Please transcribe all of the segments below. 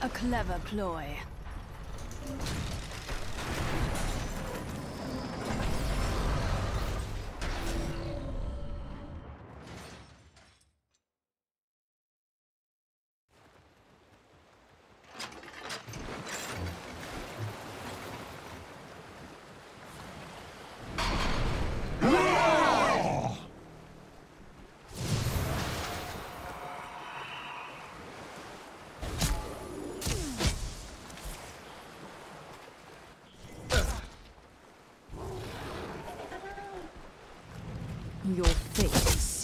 A clever ploy.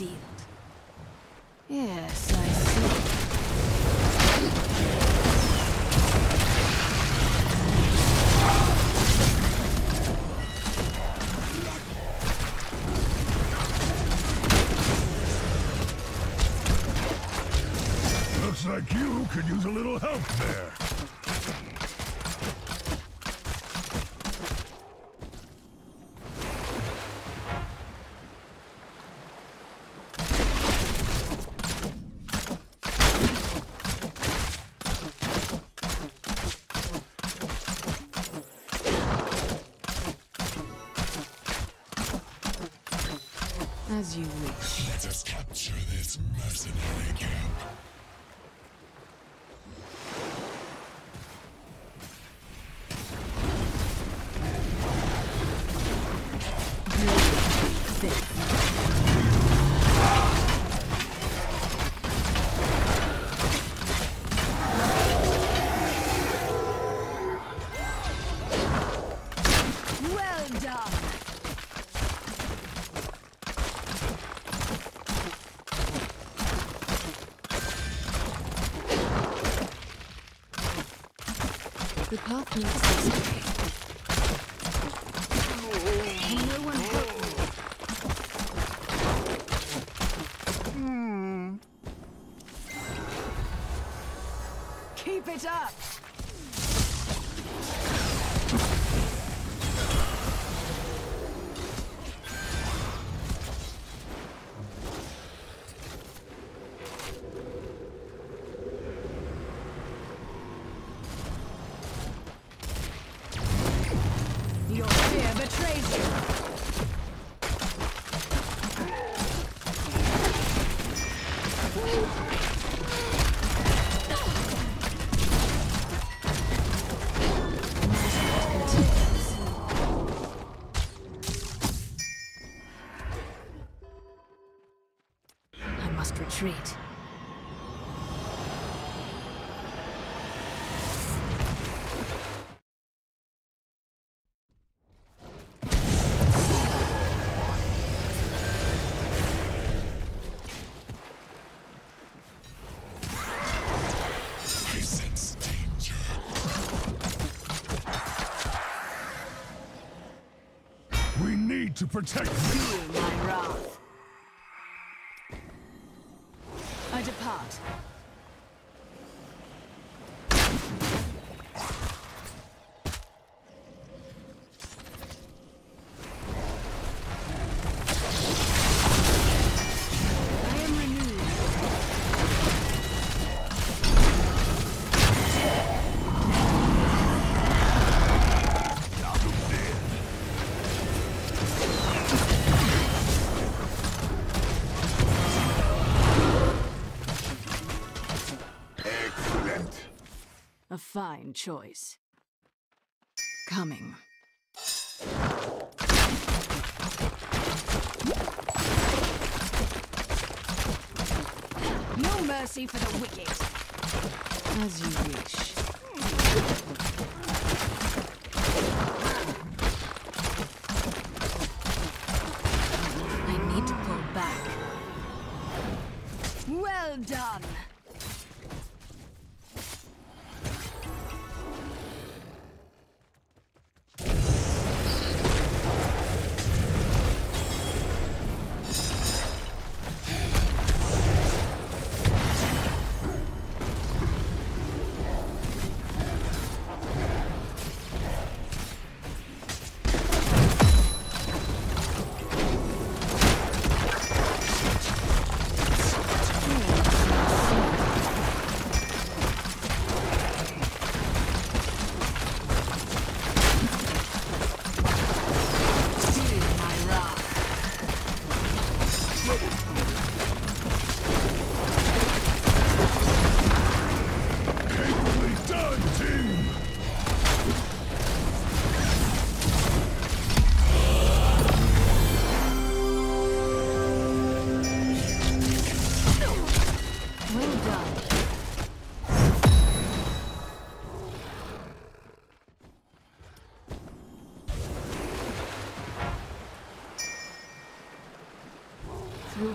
Sealed. Yes, I see. Looks like you could use a little help there. As you wish. Let us capture this mercenary camp. The path leads this. To protect you. My wrath. Choice. Coming. No mercy for the wicked. As you wish.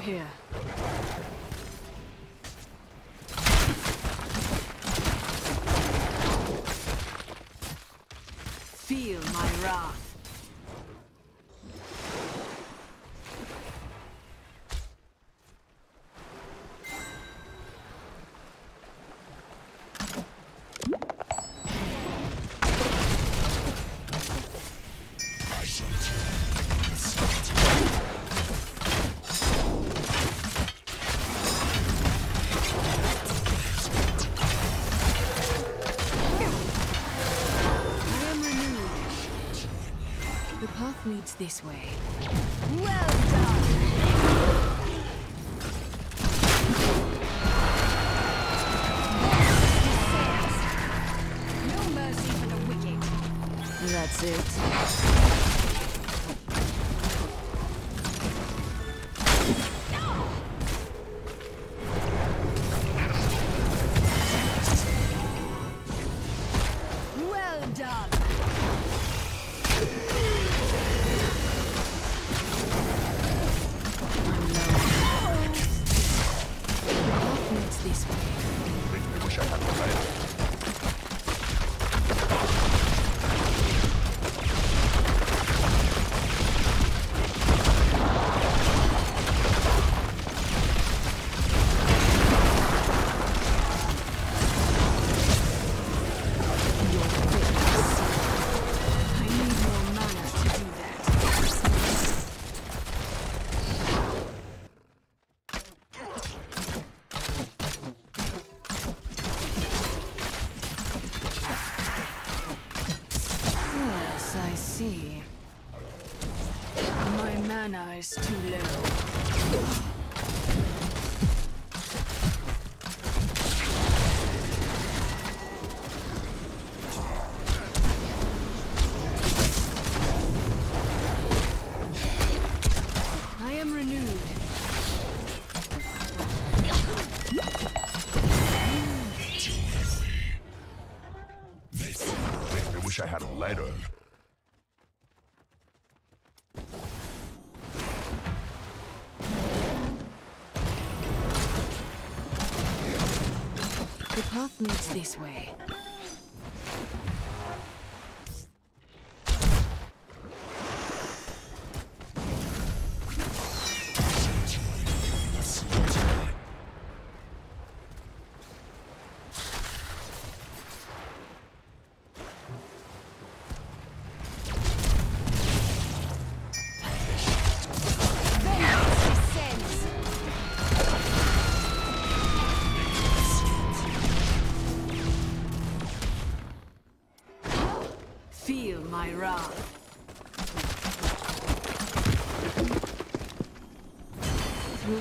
here. this way. Well done! No mercy for the wicked. That's it. The path leads this way.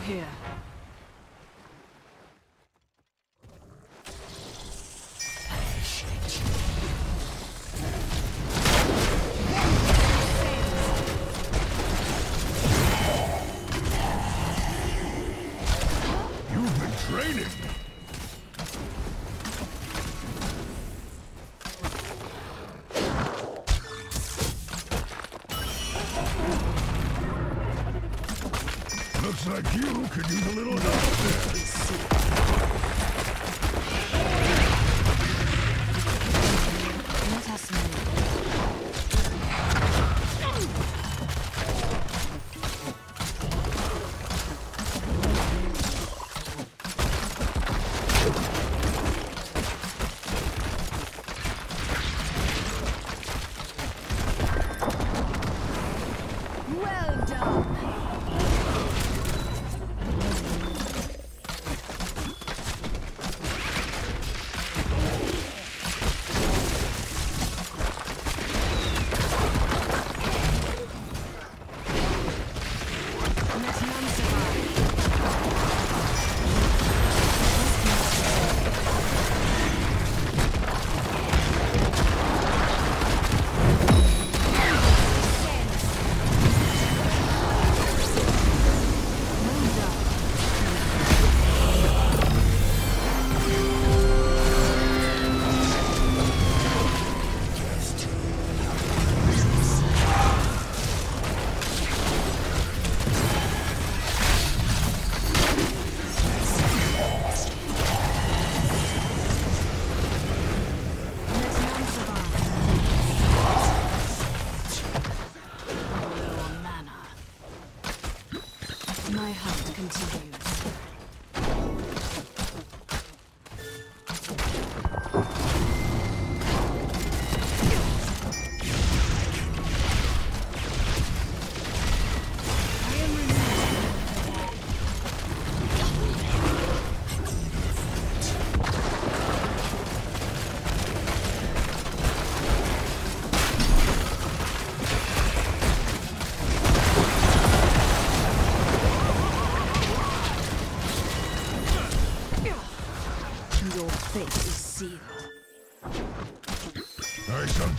here.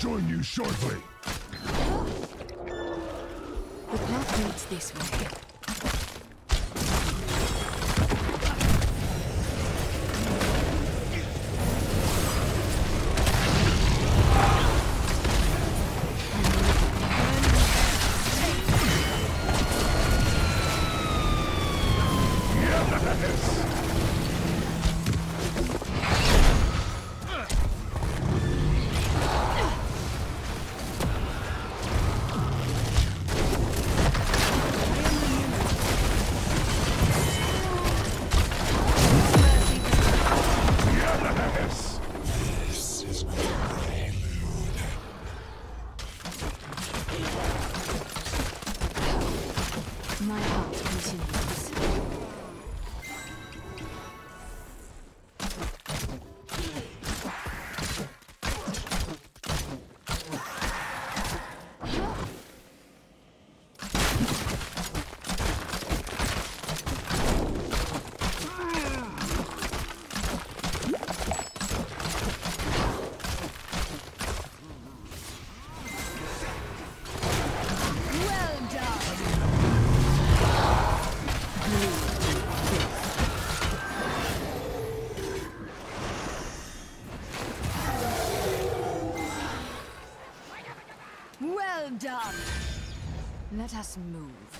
join you shortly. The path leads this way. Yes! My heart. Let us move.